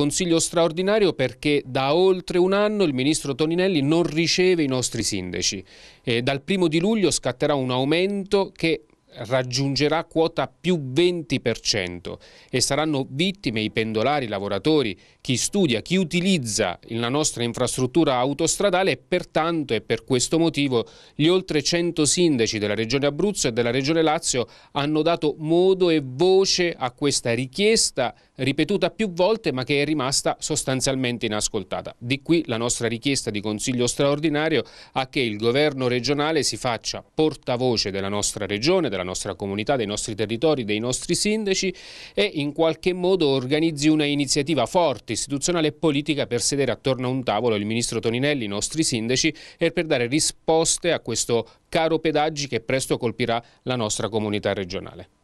consiglio straordinario perché da oltre un anno il ministro Toninelli non riceve i nostri sindaci. E dal primo di luglio scatterà un aumento che raggiungerà quota più 20% e saranno vittime i pendolari, i lavoratori, chi studia, chi utilizza la nostra infrastruttura autostradale e pertanto e per questo motivo gli oltre 100 sindaci della Regione Abruzzo e della Regione Lazio hanno dato modo e voce a questa richiesta ripetuta più volte ma che è rimasta sostanzialmente inascoltata. Di qui la nostra richiesta di consiglio straordinario a che il governo regionale si faccia portavoce della nostra regione, della nostra comunità, dei nostri territori, dei nostri sindaci e in qualche modo organizzi una iniziativa forte, istituzionale e politica per sedere attorno a un tavolo il ministro Toninelli, i nostri sindaci e per dare risposte a questo caro pedaggi che presto colpirà la nostra comunità regionale.